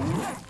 Yeah.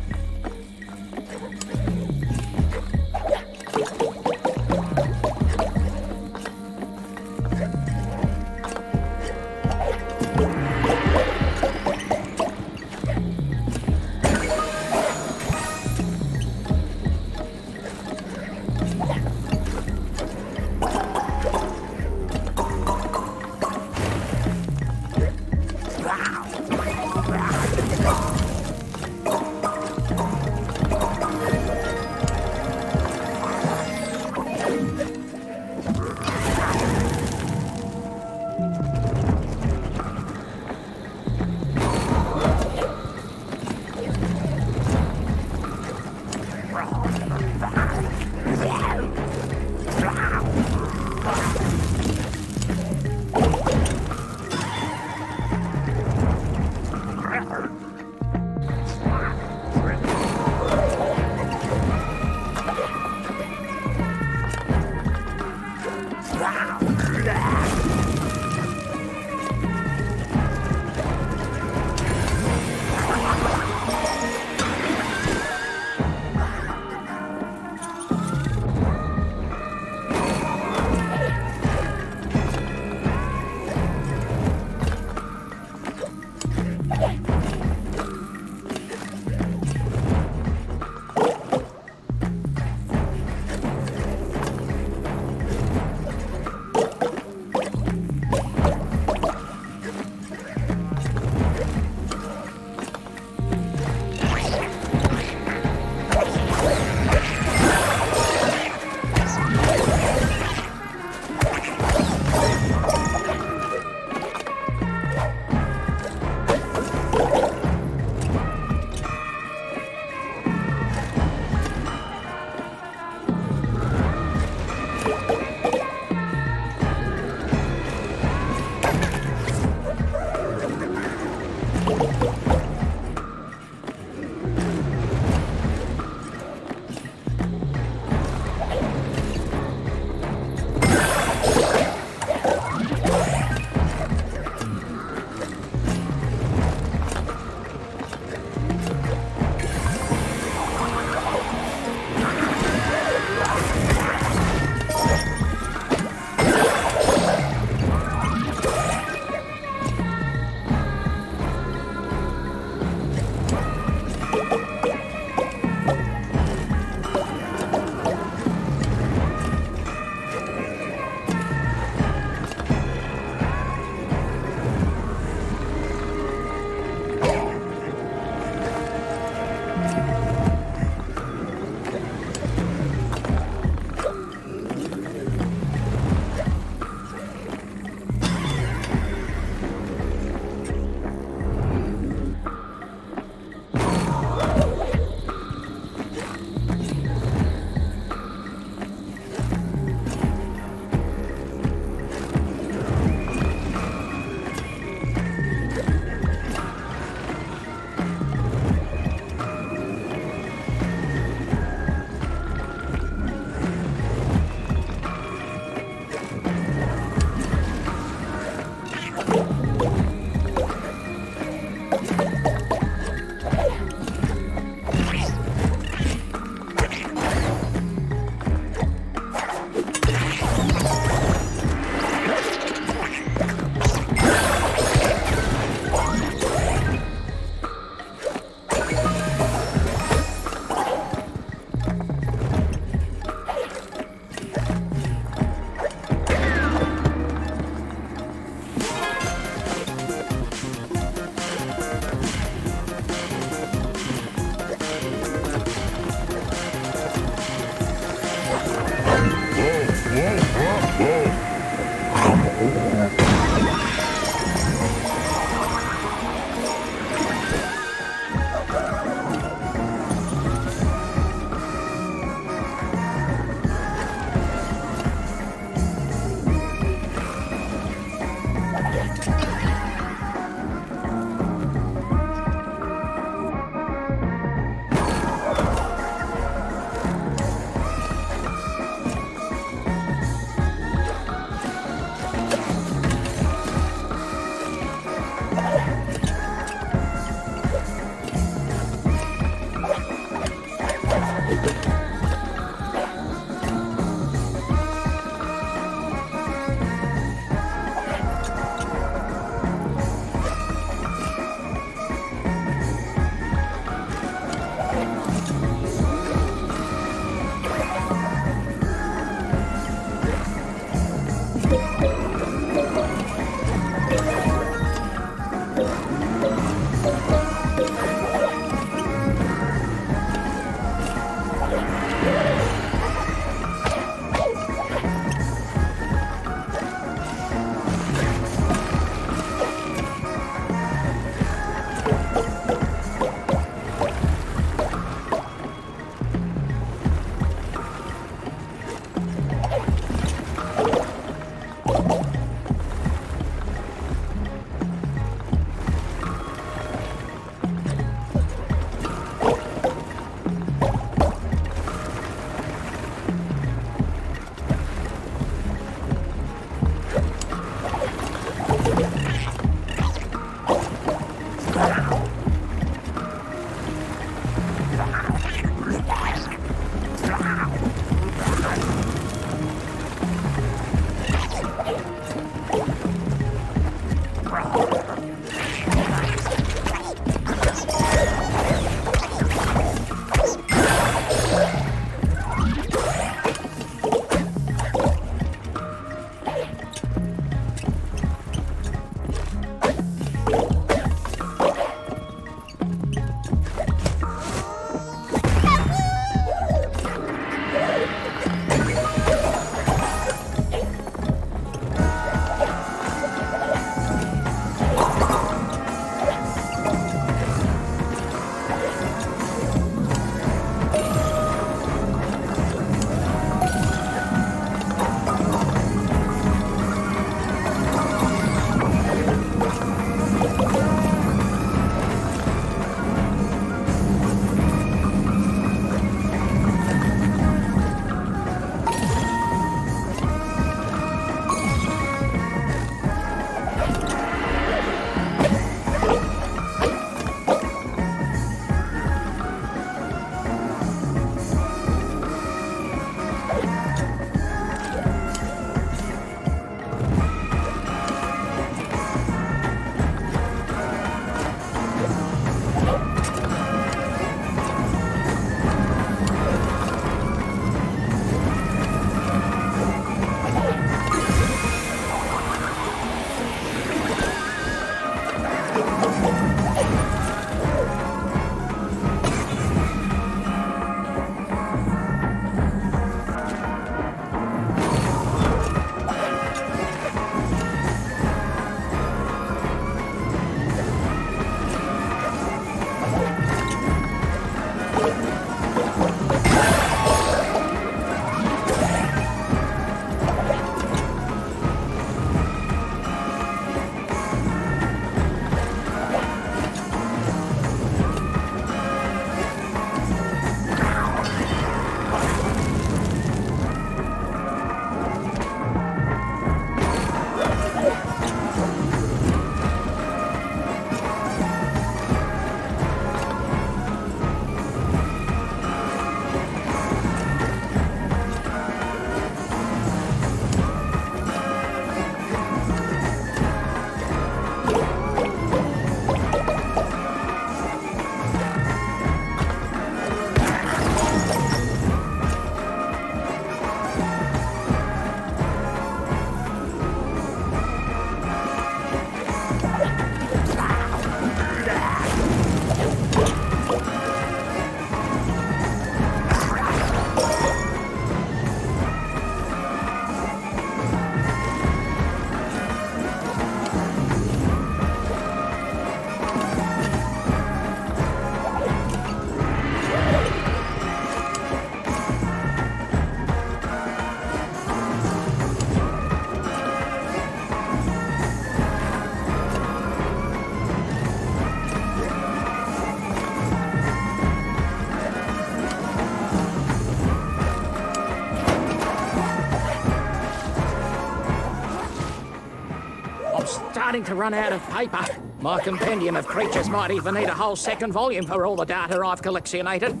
to run out of paper. My compendium of creatures might even need a whole second volume for all the data I've collectionated.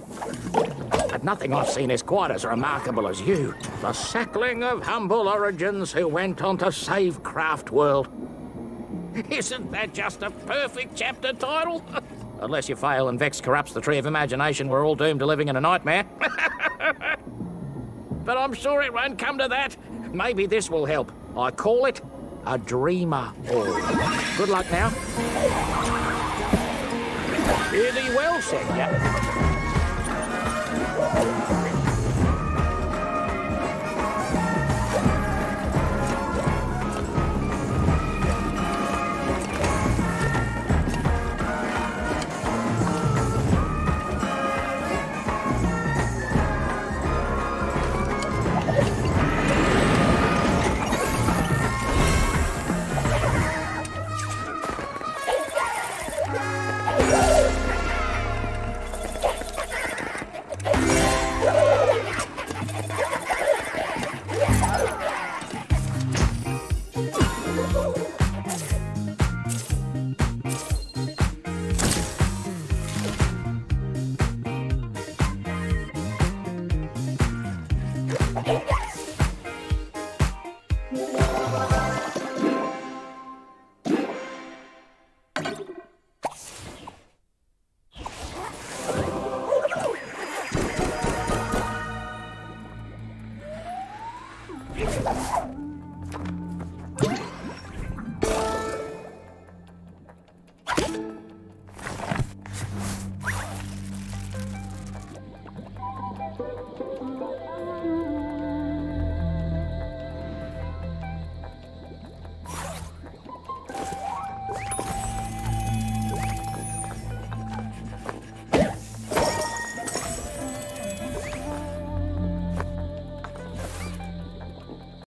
But nothing I've seen is quite as remarkable as you. The sackling of humble origins who went on to save Craftworld. Isn't that just a perfect chapter title? Unless you fail and Vex corrupts the tree of imagination, we're all doomed to living in a nightmare. but I'm sure it won't come to that. Maybe this will help. I call it a dreamer ball. Good luck now. Thee well, said Yeah.